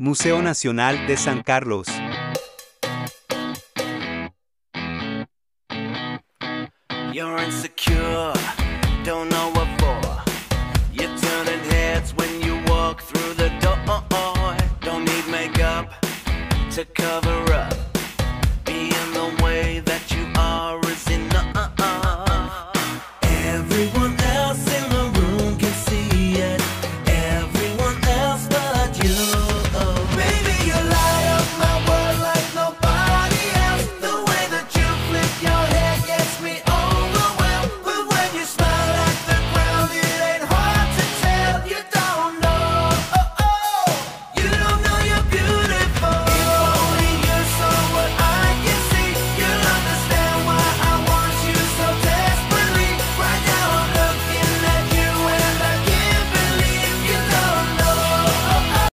Museo Nacional de San Carlos. You're insecure, don't know what for. You're turning heads when you walk through the door. Don't need makeup to cover up.